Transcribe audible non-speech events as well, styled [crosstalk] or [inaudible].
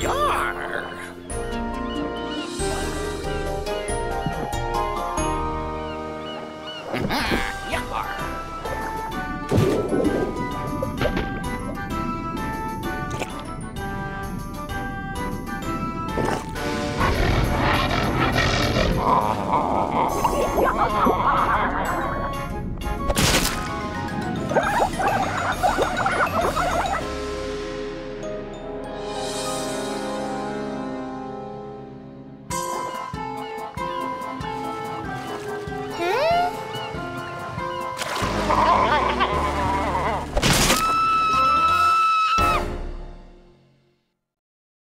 Yar! Ha [laughs]